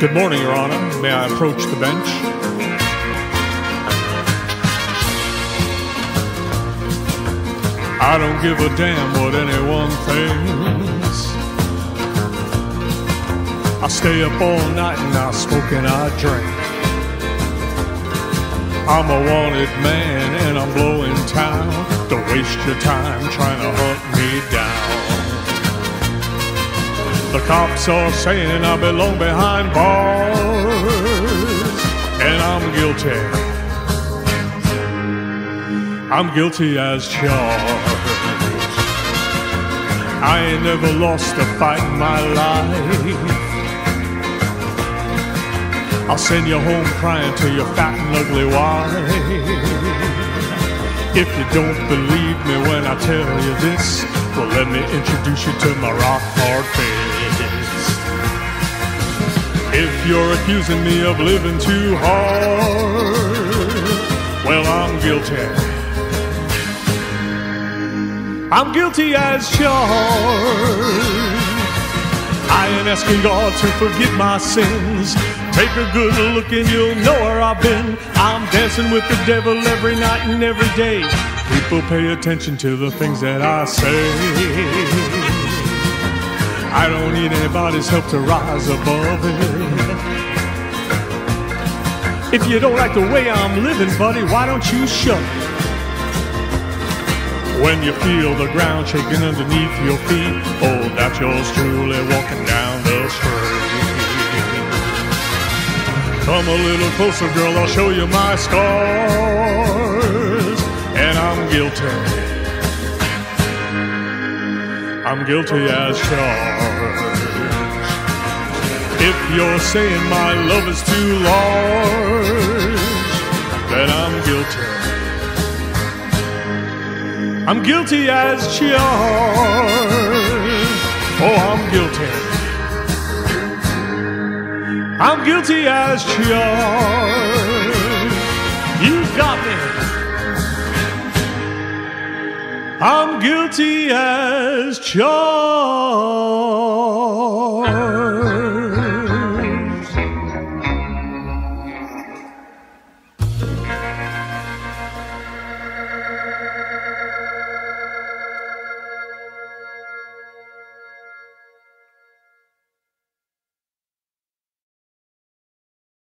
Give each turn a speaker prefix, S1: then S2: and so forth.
S1: Good morning, Your Honor. May I approach the bench? I don't give a damn what anyone thinks. I stay up all night and I smoke and I drink. I'm a wanted man and I'm blowing town. Don't waste your time trying to hunt me down. The cops are saying I belong behind bars, and I'm guilty. I'm guilty as charged. I ain't never lost a fight in my life. I'll send you home crying to your fat and ugly wife. If you don't believe me when I tell you this, well, let me introduce you to my rock hard face. If you're accusing me of living too hard, well, I'm guilty. I'm guilty as charged. I am asking God to forgive my sins. Take a good look and you'll know where I've been. I'm dancing with the devil every night and every day. People pay attention to the things that I say. I don't need anybody's help to rise above it. If you don't like the way I'm living, buddy, why don't you shut? When you feel the ground shaking underneath your feet, oh, that's yours truly walking down the street. Come a little closer, girl, I'll show you my scars. And I'm guilty. I'm guilty as charged. If you're saying my love is too large, then I'm guilty. I'm guilty as charged. Oh, I'm guilty. I'm guilty as charged. You got me. I'm guilty as charged.